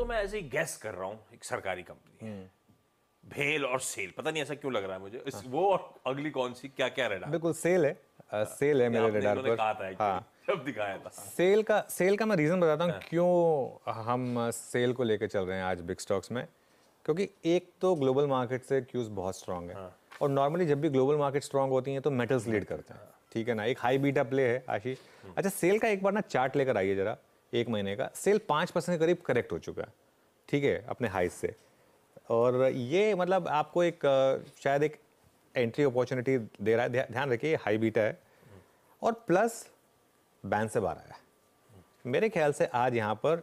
तो मैं ऐसे ही गैस कर रहा हूँ एक सरकारी कंपनी है। भेल और सेल पता नहीं ऐसा क्यों लग रहा है मुझे। इस, वो और अगली कौन सी क्या क्या रेडा बिल्कुल सेल है। अ, सेल है मेरे रेडार पर। कहा था हाँ। जब दिखाया था। सेल का सेल का मैं रीज़न बताता हूँ क्यों हम सेल को लेके चल रहे हैं आज बिग स्टॉक्स में। क्योंकि एक तो ग्लोबल मार्केट से क्यूज बहुत स्ट्रांग है। और नॉर्मली जब भी ग्लोबल मार्केट स्ट्रांग होती हैं तो मेटल्स लीड करते हैं। ठीक है ना? एक हाई बीटा प्ले है आशीष। अच्छा सेल का एक बार ना चार्ट लेकर आइए जरा। एक महीने का, सेल पाँच परसेंट के करीब करेक्ट हो चुका है। ठीक है, अपने हाइस से। और ये मतलब आपको एक, शायद एक एंट्री अपॉर्चुनिटी दे रहा है। ध्यान रखिए हाई बीटा है। और प्लस बैन से बाहर आया मेरे ख्याल से आज यहाँ पर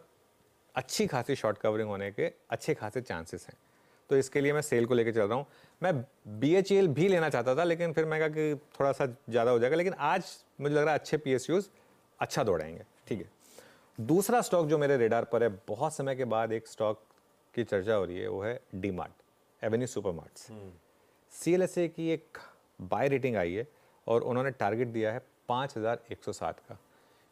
अच्छी खासी शॉर्ट कवरिंग होने के अच्छे खासे चांसेस हैं। तो इसके लिए मैं सेल को लेकर चल रहा हूँ। मैं बी भी लेना चाहता था, लेकिन फिर मैं कहा कि थोड़ा सा ज़्यादा हो जाएगा। लेकिन आज मुझे लग रहा है अच्छे पी अच्छा दौड़ाएँगे। ठीक है। दूसरा स्टॉक जो मेरे रेडार पर है बहुत समय के बाद एक स्टॉक की चर्चा हो रही है वो है D Mart Avenue Super Mart C L S A की एक बाय रेटिंग आई है और उन्होंने टारगेट दिया है पाँच हज़ार एक सौ सात का।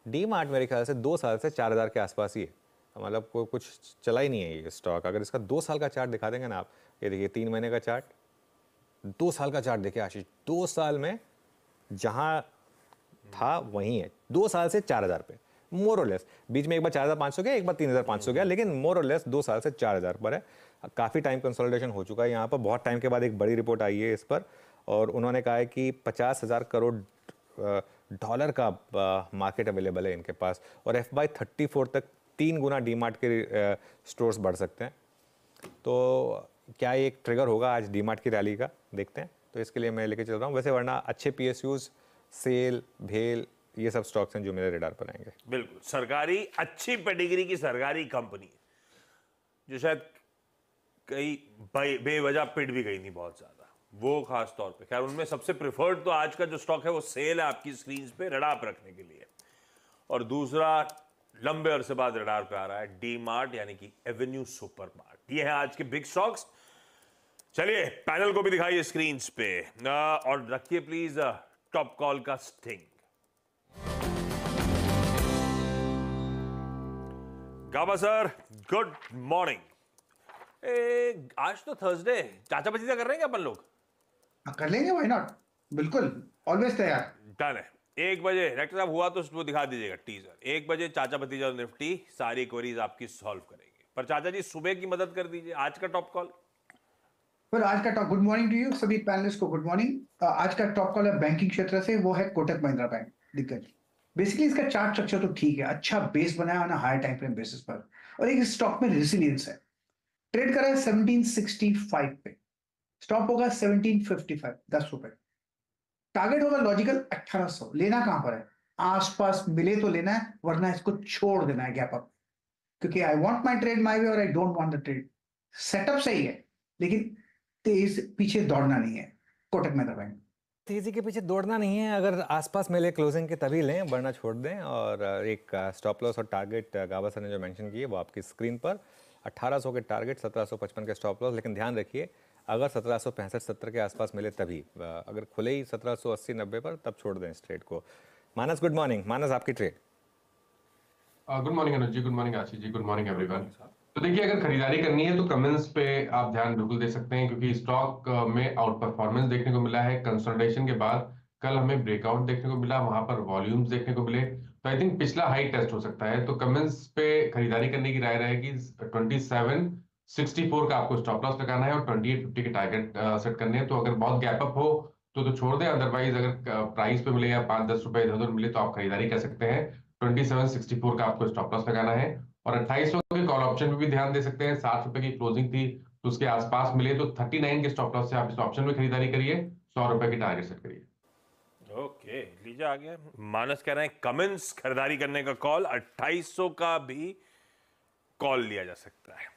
डी मार्ट मेरे ख्याल से दो साल से चार हज़ार के आसपास ही है। मतलब कोई कुछ चला ही नहीं है ये स्टॉक अगर इसका दो साल का चार्ट दिखा देंगे ना आप ये देखिए तीन महीने का चार्ट दो साल का चार्ट देखिए आशीष दो साल में जहाँ था वहीं है दो साल से चार हज़ार पे। मोर और लेस बीच में एक बार चार हज़ार पाँच सौ गया, एक बार तीन हज़ार पाँच सौ गया, लेकिन मोर और लेस दो साल से चार हज़ार पर है। काफ़ी टाइम कंसोलिडेशन हो चुका है यहाँ पर। बहुत टाइम के बाद एक बड़ी रिपोर्ट आई है इस पर, और उन्होंने कहा है कि पचास हज़ार करोड़ डॉलर का मार्केट अवेलेबल है इनके पास, और एफ़ बाई थर्टी फोर तक तीन गुना डी मार्ट के स्टोर्स बढ़ सकते हैं। तो क्या ये एक ट्रिगर होगा आज डी मार्ट की रैली का? देखते हैं। तो इसके लिए मैं लेके चल रहा हूँ। वैसे वरना अच्छे पी एस यूज़ सेल भेल ये सब स्टॉक्स हैं जो मेरे रेडार पर आएँगे। बिल्कुल, सरकारी, अच्छी पेडिग्री की सरकारी कंपनी जो शायद कई बेवजह पिट भी गई थी बहुत ज़्यादा। वो खास तौर पे। खैर, उनमें सबसे प्रिफर्ड तो आज का जो स्टॉक है वो सेल है आपकी स्क्रीन पे रडार रखने के लिए। और दूसरा, लंबे अरसे बाद रडार पे आ रहा है डी मार्ट यानी कि एवेन्यू सुपर मार्ट ये है आज के बिग स्टॉक्स चलिए पैनल को भी दिखाइए स्क्रीन पे। और रखिए प्लीज़ टॉप कॉल का sting Gaba sir good morning ए आज तो थर्सडे चाचा भतीजा कर रहे हैं क्या अपन लोग? हाँ, कर लेंगे वाई नॉट बिल्कुल ऑलवेज तैयार। डन है। एक बजे डायरेक्टर साहब हुआ तो वो दिखा दीजिएगा टीजर एक बजे चाचा भतीजा और निफ्टी सारी क्वेरीज आपकी सॉल्व करेंगे। पर चाचा जी सुबह की मदद कर दीजिए आज का टॉप कॉल पर आज का top good morning to you सभी पैनलिस्ट को गुड मॉर्निंग आज का टॉप कॉल है बैंकिंग क्षेत्र से वो है कोटक महिंद्रा बैंक दिग्गज। बेसिकली इसका चार्ट स्ट्रक्चर तो ठीक है। अच्छा बेस बनाया है ना हायर टाइम फ्रेम बेसिस पर। और एक स्टॉक में रेसिलियंस है। ट्रेड करा है 1765 पे। स्टॉप होगा 1755 दस रुपए। टारगेट होगा लॉजिकल 1800 लेना कहाँ पर है? आसपास मिले तो लेना है, वरना इसको छोड़ देना है गैप अप क्योंकि I want my trade my way और I don't want the trade setup सही है, लेकिन तेज पीछे दौड़ना नहीं है। कोटक महिंद्रा बैंक तेज़ी के पीछे दौड़ना नहीं है, अगर आसपास मिले क्लोजिंग के तभी लें, वरना छोड़ दें। और एक स्टॉप लॉस और टारगेट गावा सर ने जो मेंशन किए, वो आपकी स्क्रीन पर। 1800 के टारगेट 1755 के स्टॉप लॉस लेकिन ध्यान रखिए, अगर 1765 70 के आसपास मिले तभी अगर खुले ही 1780 90 पर, तब छोड़ दें इस ट्रेड को। मानस गुड मॉर्निंग मानस, आपकी trade good morning Anuj ji good morning Ashish ji good morning everyone तो देखिए, अगर खरीदारी करनी है तो कमेंट्स पे आप ध्यान बिल्कुल दे सकते हैं, क्योंकि स्टॉक में आउट परफॉर्मेंस देखने को मिला है। कंसोलिडेशन के बाद कल हमें ब्रेकआउट देखने को मिला, वहाँ पर वॉल्यूम्स देखने को मिले। तो आई थिंक पिछला हाई टेस्ट हो सकता है। तो कमेंट्स पे खरीदारी करने की राय रहेगी। ट्वेंटी सेवन सिक्सटी फोर का आपको स्टॉप लॉस लगाना है और ट्वेंटी एट फिफ्टी के टारगेट सेट करने हैं। तो अगर बहुत गैप अप हो तो तो छोड़ दें। अदरवाइज़ अगर प्राइस पे मिले या पाँच दस रुपए इधर उधर मिले तो आप खरीदारी कर सकते हैं। ट्वेंटी सेवन सिक्सटी फोर का आपको स्टॉप लॉस लगाना है। और अट्ठाईस के कॉल ऑप्शन पे भी ध्यान दे सकते हैं। साठ रुपए की क्लोजिंग थी तो उसके आसपास मिले तो थर्टी नाइन के स्टॉप लॉस से आप इस ऑप्शन में खरीदारी करिए। सौ रुपए की टारगेट सेट करिए। ओके लीजिए आगे। मानस कह रहे हैं कमेंट्स खरीदारी करने का कॉल 2800 का भी कॉल लिया जा सकता है।